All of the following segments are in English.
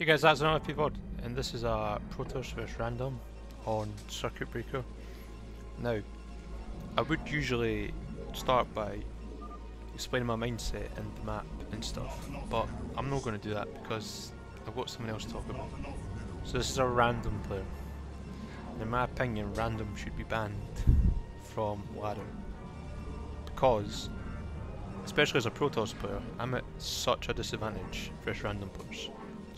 Hey guys, that's another PVOD, and this is a Protoss vs Random on Circuit Breaker. Now, I would usually start by explaining my mindset and the map and stuff, but I'm not going to do that because I've got something else to talk about. So this is a random player. In my opinion, random should be banned from ladder. Because, especially as a Protoss player, I'm at such a disadvantage versus random players.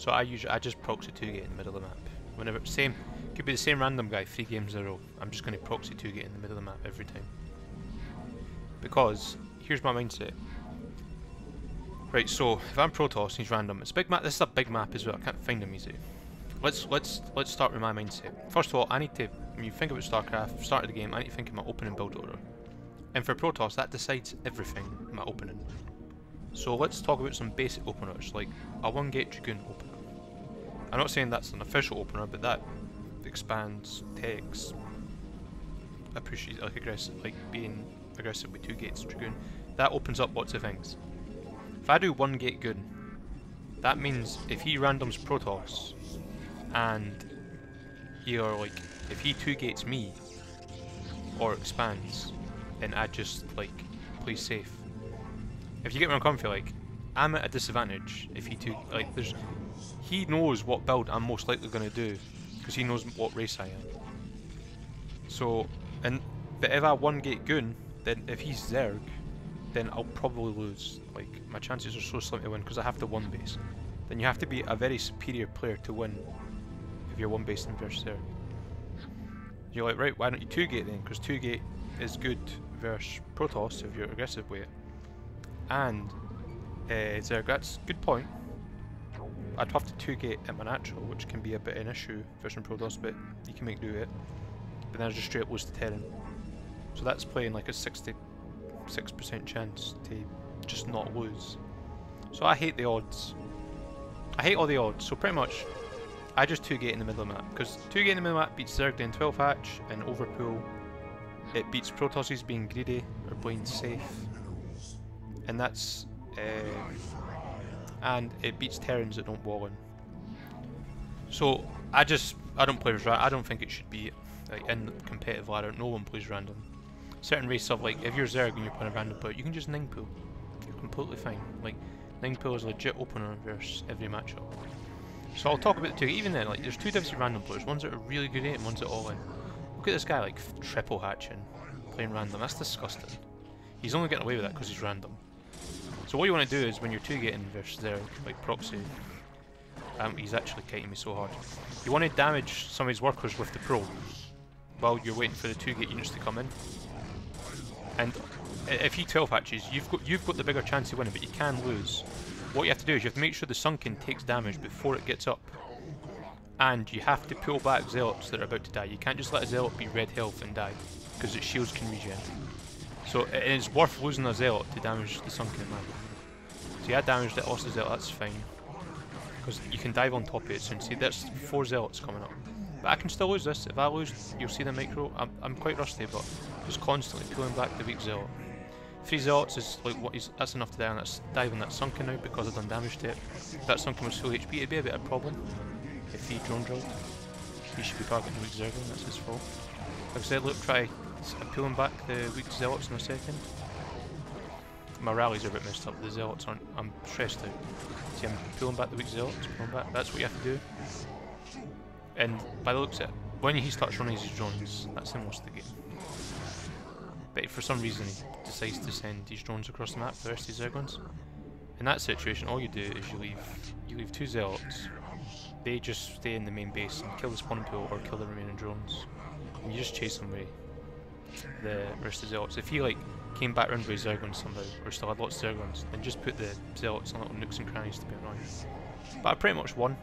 So I usually I just proxy 2 gate in the middle of the map. Whenever same could be the same random guy, three games in a row. I'm just gonna proxy 2 gate in the middle of the map every time. Because here's my mindset. Right, so if I'm Protoss and he's random, it's big map this is a big map as well, I can't find him easy. Let's let's let's start with my mindset. First of all, I need to when you think about StarCraft, start of the game, I need to think of my opening build order. And for Protoss that decides everything my opening. So let's talk about some basic openers, like a one gate Dragoon opener. I'm not saying that's an official opener, but that expands, takes, appreciate like aggressive, like being aggressive with two gates Dragoon. That opens up lots of things. If I do one gate Goon, that means if he randoms Protoss, and or like if he two gates me or expands, then I just like play safe if you get me comfy, like, I'm at a disadvantage if he took, like, there's, he knows what build I'm most likely going to do, because he knows what race I am. So, and, but if I one gate Goon, then if he's Zerg, then I'll probably lose. Like, my chances are so slim to win, because I have to one base. Then you have to be a very superior player to win, if you're one base in versus Zerg. You're like, right, why don't you two gate then? Because two gate is good versus Protoss if you're aggressive with it and uh, Zerg, that's good point. I'd have to 2 gate at my natural, which can be a bit an issue versus Protoss, but you can make do it. But then I just straight up lose to Terran. So that's playing like a 66% chance to just not lose. So I hate the odds. I hate all the odds, so pretty much I just 2 gate in the middle of map, because 2 gate in the middle map beats Zerg in 12 hatch and overpool. It beats Protosses being greedy or playing safe and that's um, and it beats Terrans that don't wall in. So I just I don't play with I don't think it should be like in competitive ladder. No one plays random. Certain races of like if you're Zerg and you're playing a random player, you can just nine pool. You're completely fine. Like nine pool is a legit opener versus every matchup. So I'll talk about the two. Even then, like there's two different random players. Ones that are really good at and ones that all in. Look at this guy like triple hatching, playing random. That's disgusting. He's only getting away with that because he's random. So what you want to do is when you're two getting versus their like proxy, um, he's actually kiting me so hard. You want to damage some of his workers with the pro while you're waiting for the two gate units to come in. And if he 12 hatches, you've got you've got the bigger chance of winning, but you can lose. What you have to do is you have to make sure the sunken takes damage before it gets up. And you have to pull back zealots that are about to die. You can't just let a zealot be red health and die, because its shields can regen. So it is worth losing a zealot to damage the sunken man. So yeah, I damaged it, lost the zealot, that's fine. Because you can dive on top of it soon. See, there's four zealots coming up. But I can still lose this. If I lose, you'll see the micro. I'm, I'm quite rusty, but just constantly pulling back the weak zealot. Three zealots is like what is that's enough to die on that dive on that sunken now because I've done damage to it. If that sunken was full HP, it'd be a bit of a problem. If he drone drilled. He should be targeting the weak zergling, that's his fault. Like I said, look, try I'm pulling back the weak zealots in a second. My rallies are a bit messed up, the zealots aren't, I'm stressed out. See, I'm pulling back the weak zealots, pulling back, that's what you have to do. And by the looks of it, when he starts running his drones, that's him most of the game. But for some reason he decides to send these drones across the map the rest of these Zerglings. In that situation, all you do is you leave you leave two zealots. They just stay in the main base and kill the spawn pool or kill the remaining drones. And you just chase them away the rest of the zealots. If he like came back round with Zerglings somehow, or still had lots of Zerglings, then just put the zealots on little nooks and crannies to be annoying. But I pretty much won.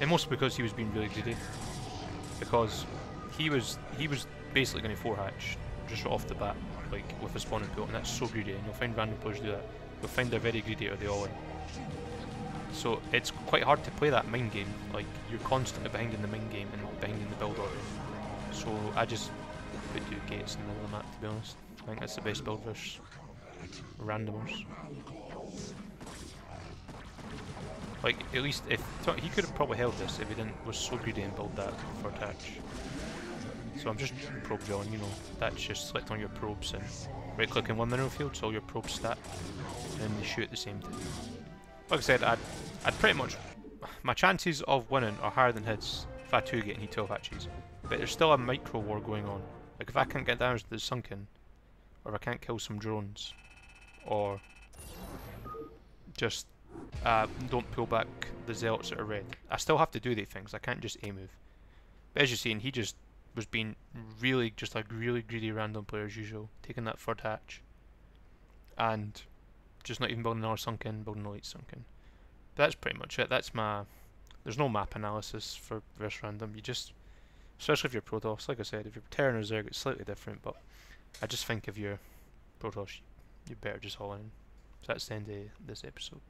And mostly because he was being really greedy. Because he was he was basically going to four hatch just right off the bat, like with a spawning pool, and that's so greedy. And you'll find random players do that. You'll find they're very greedy or they all in. So it's quite hard to play that mind game. Like you're constantly behind in the mind game and behind in the build order. So I just put two gates in the middle of the map to be honest. I think that's the best build versus randomers. Like, at least if... He could have probably held this if he didn't was so greedy and build that four hatch. So I'm just probe drilling, you know. That's just select on your probes and right click in one mineral field so all your probes stat. And they shoot at the same time. Like I said, I'd, I'd pretty much... My chances of winning are higher than his if I 2 get and he 12 hatches. But there's still a micro war going on. Like if I can't get damage to the sunken, or if I can't kill some drones, or just uh, don't pull back the zealots that are red. I still have to do these things. I can't just A move. But as you're seeing, he just was being really, just like really greedy random player as usual, taking that third hatch, and just not even building another sunken, building a late sunken. But that's pretty much it. That's my. There's no map analysis for verse random. You just, especially if you're Protoss, like I said, if you're Terran or Zerg, it's slightly different. But I just think if you're Protoss, you better just haul in. So that's the end of this episode.